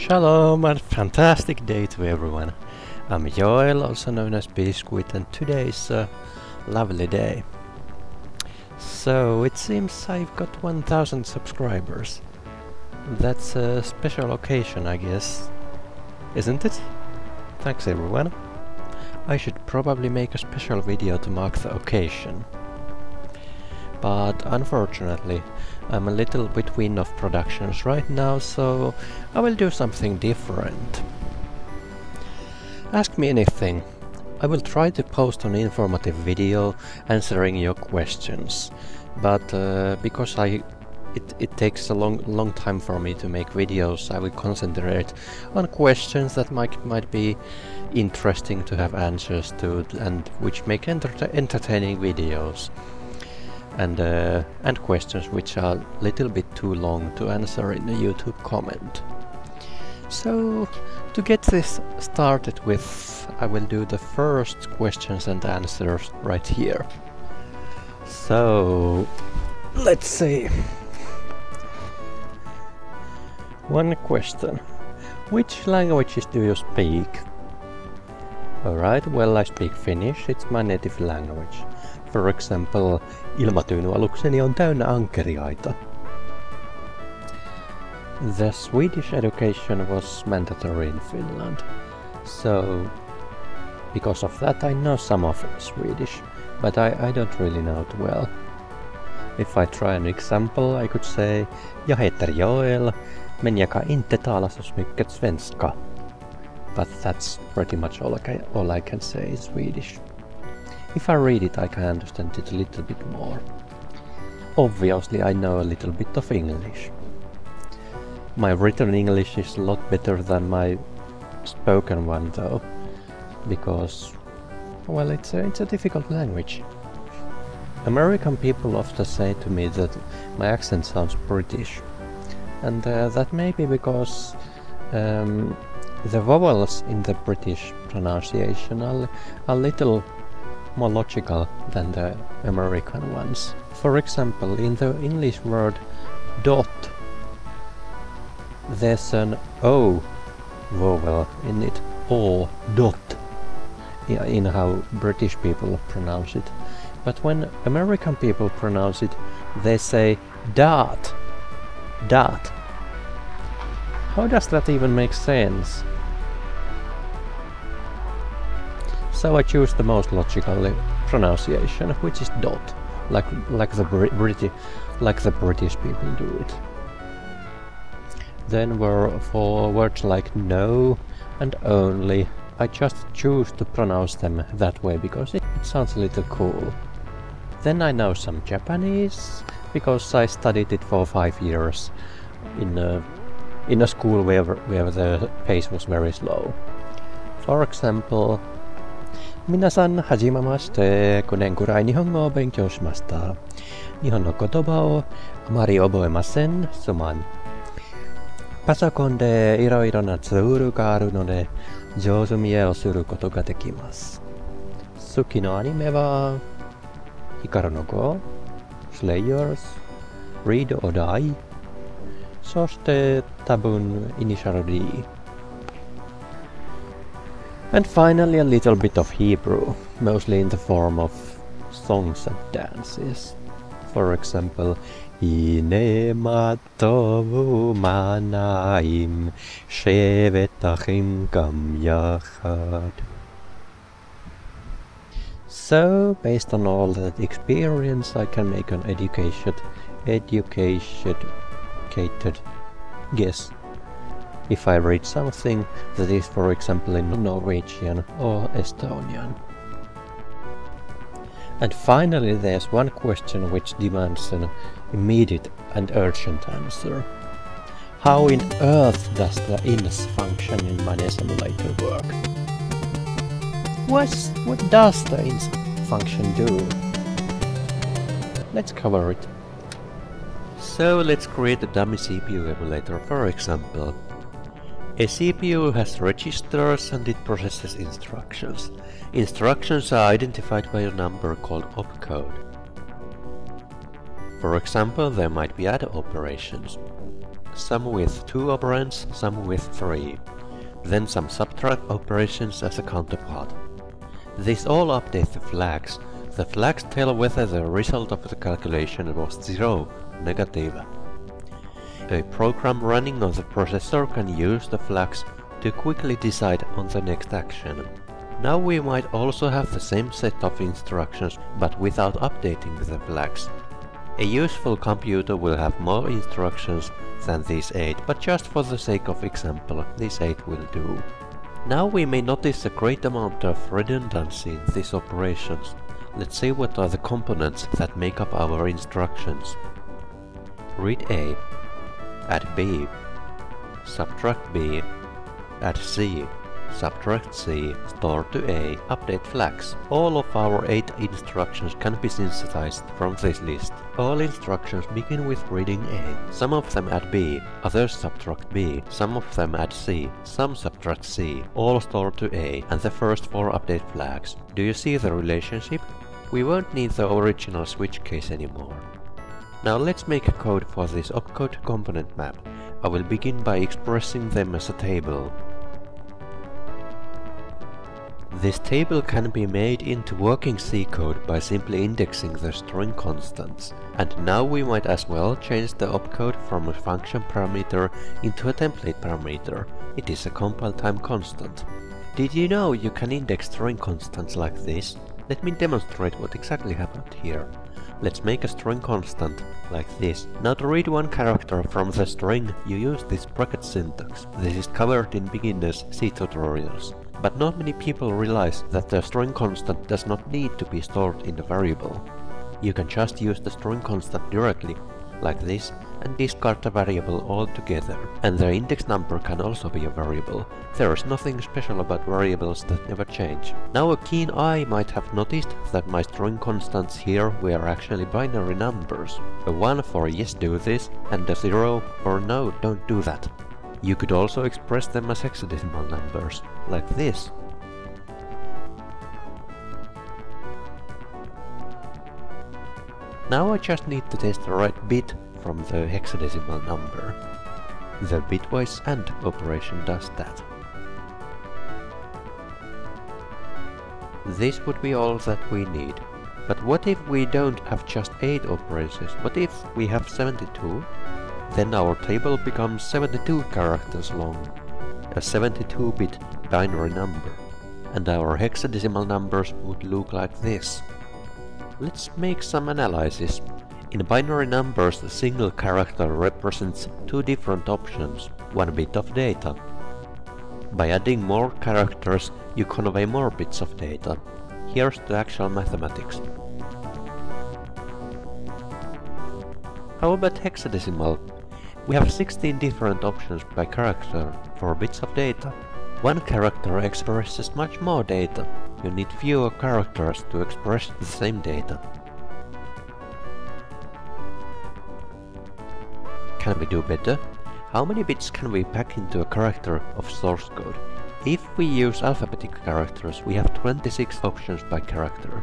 Shalom and fantastic day to everyone. I'm Joel, also known as Bisqwit, and today is a lovely day. So it seems I've got 1000 subscribers. That's a special occasion, I guess. Isn't it? Thanks everyone. I should probably make a special video to mark the occasion. But unfortunately, I'm a little between of productions right now, so I will do something different. Ask me anything. I will try to post an informative video answering your questions, but uh, because I it, it takes a long long time for me to make videos, I will concentrate on questions that might might be interesting to have answers to and which make enter entertaining videos and uh, and questions which are a little bit too long to answer in a YouTube comment. So to get this started with, I will do the first questions and answers right here. So let's see. One question. Which languages do you speak? Alright, well I speak Finnish, it's my native language. For example, ilmatyyny-alukseni on täynnä ankeriaita. The Swedish education was mandatory in Finland, so because of that I know some of Swedish, but I, I don't really know it well. If I try an example, I could say Jag heter Joel, men jag kan inte tala så mycket svenska. But that's pretty much all I can, all I can say in Swedish. If I read it I can understand it a little bit more. Obviously I know a little bit of English. My written English is a lot better than my spoken one though, because, well, it's a, it's a difficult language. American people often say to me that my accent sounds British, and uh, that may be because um, the vowels in the British pronunciation are a little more logical than the American ones. For example, in the English word dot, there's an O vowel in it, or dot, in how British people pronounce it. But when American people pronounce it, they say dot, dot. How does that even make sense? So I choose the most logical pronunciation, which is dot, like like the British like the British people do it. Then were for words like no and only, I just choose to pronounce them that way because it, it sounds a little cool. Then I know some Japanese, because I studied it for five years in a, in a school where, where the pace was very slow. For example, 皆さん、はじめまして。5年くらい日本語を勉強しました。日本の言葉をあまり覚えません。すまん。パソコンでいろいろなツールがあるので、上手見えをすることができます。好きなアニメは、光の子、Slayers、Read or Die、そして多分、イニシャル D。And finally a little bit of Hebrew, mostly in the form of songs and dances. For example, Hine matovu manaim shevet kam gam yachad. So, based on all that experience, I can make an educated, educated, guess if I read something that is for example in Norwegian or Estonian. And finally there's one question which demands an immediate and urgent answer. How in earth does the ins function in NES emulator work? What's, what does the ins function do? Let's cover it. So let's create a dummy CPU emulator for example. A CPU has registers and it processes instructions. Instructions are identified by a number called opcode. For example, there might be add operations. some with 2 operands, some with 3. Then some subtract operations as a counterpart. This all updates the flags. The flags tell whether the result of the calculation was 0, negative. A program running on the processor can use the flags to quickly decide on the next action. Now we might also have the same set of instructions, but without updating the flags. A useful computer will have more instructions than these 8, but just for the sake of example, these 8 will do. Now we may notice a great amount of redundancy in these operations. Let's see what are the components that make up our instructions. Read A, add B, subtract B, add C, subtract C, store to A, update flags. All of our 8 instructions can be synthesized from this list. All instructions begin with reading A. Some of them add B, others subtract B, some of them add C, some subtract C, all store to A, and the first 4 update flags. Do you see the relationship? We won't need the original switch case anymore. Now let's make a code for this opcode component map. I will begin by expressing them as a table. This table can be made into working C code by simply indexing the string constants. And now we might as well change the opcode from a function parameter into a template parameter. It is a compile time constant. Did you know you can index string constants like this? Let me demonstrate what exactly happened here. Let's make a string constant, like this. Now to read one character from the string, you use this bracket syntax. This is covered in beginners C tutorials. But not many people realize that the string constant does not need to be stored in a variable. You can just use the string constant directly, like this, and discard the variable altogether. And the index number can also be a variable. There is nothing special about variables that never change. Now a keen eye might have noticed that my string constants here were actually binary numbers. A 1 for yes do this, and a 0 for no don't do that. You could also express them as hexadecimal numbers, like this. Now I just need to test the right bit from the hexadecimal number. The bitwise AND operation does that. This would be all that we need. But what if we don't have just 8 operations? What if we have 72? Then our table becomes 72 characters long, a 72-bit binary number, and our hexadecimal numbers would look like this. Let's make some analysis. In binary numbers, a single character represents two different options, one bit of data. By adding more characters, you convey more bits of data. Here's the actual mathematics. How about hexadecimal? We have 16 different options by character for bits of data. One character expresses much more data. You need fewer characters to express the same data. Can we do better? How many bits can we pack into a character of source code? If we use alphabetic characters, we have 26 options by character.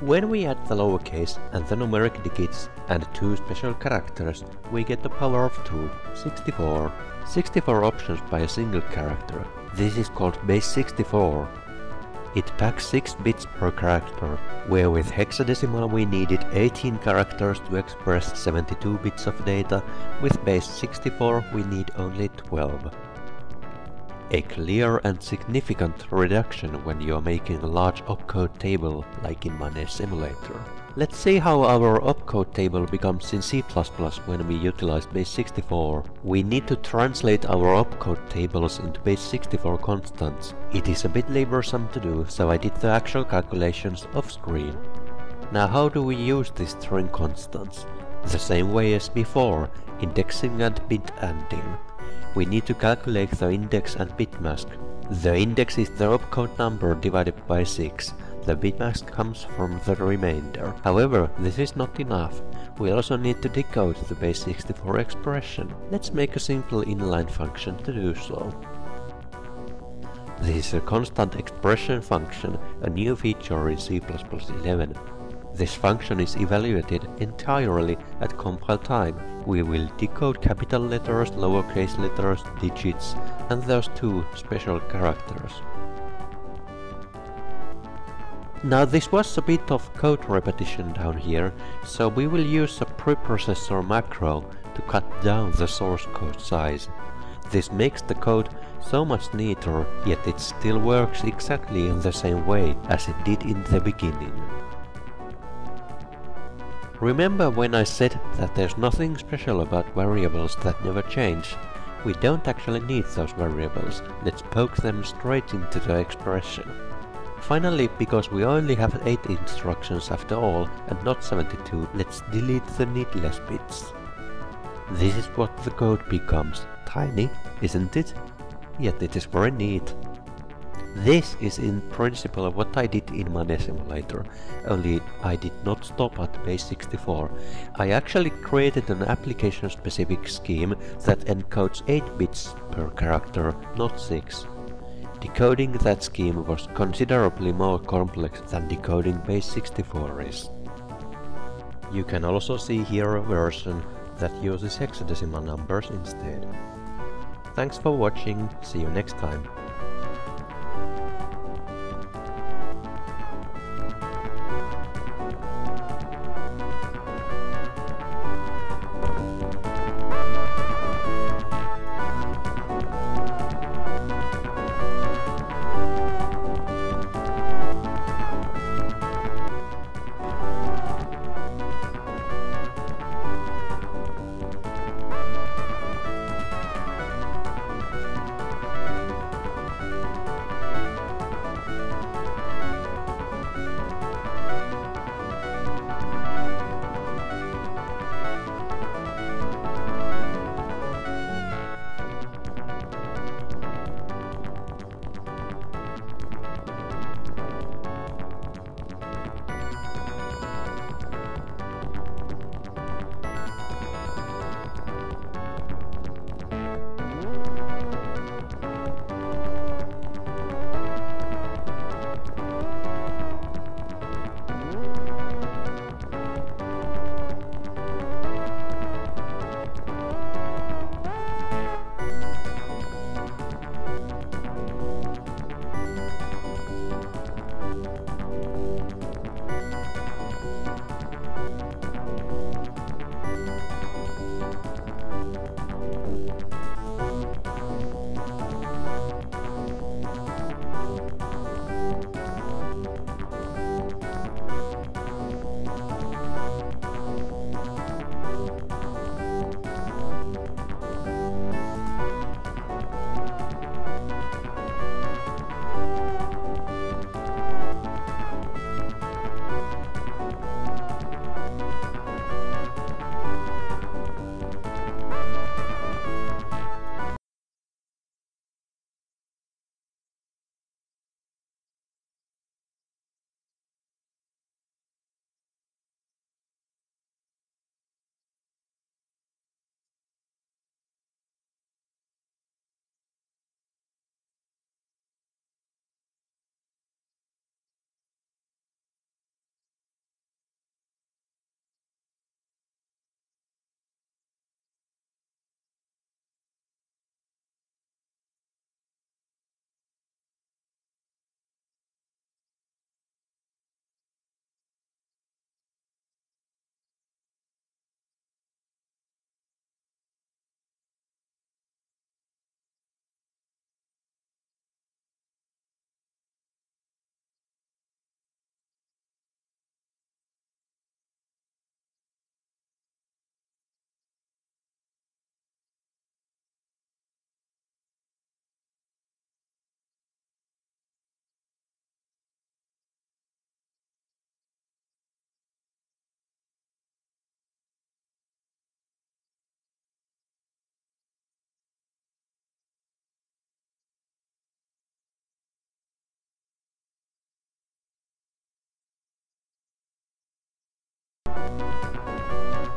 When we add the lowercase and the numeric digits and two special characters, we get the power of 2, 64. 64 options by a single character. This is called base 64. It packs 6 bits per character, where with hexadecimal we needed 18 characters to express 72 bits of data, with base 64 we need only 12. A clear and significant reduction when you are making a large opcode table like in NES emulator. Let's see how our opcode table becomes in C++ when we utilize base 64. We need to translate our opcode tables into base 64 constants. It is a bit laborsome to do, so I did the actual calculations off screen. Now how do we use these string constants? The same way as before, indexing and bit ANDing we need to calculate the index and bitmask. The index is the opcode number divided by 6. The bitmask comes from the remainder. However, this is not enough. We also need to decode the base 64 expression. Let's make a simple inline function to do so. This is a constant expression function, a new feature in C++11. This function is evaluated entirely at compile time. We will decode capital letters, lowercase letters, digits, and those two special characters. Now this was a bit of code repetition down here, so we will use a preprocessor macro to cut down the source code size. This makes the code so much neater, yet it still works exactly in the same way as it did in the beginning. Remember when I said that there's nothing special about variables that never change? We don't actually need those variables, let's poke them straight into the expression. Finally, because we only have 8 instructions after all, and not 72, let's delete the needless bits. This is what the code becomes. Tiny, isn't it? Yet it is very neat. This is in principle what I did in NES emulator, only I did not stop at base 64. I actually created an application-specific scheme that encodes 8 bits per character, not 6. Decoding that scheme was considerably more complex than decoding base 64 is. You can also see here a version that uses hexadecimal numbers instead. Thanks for watching, see you next time.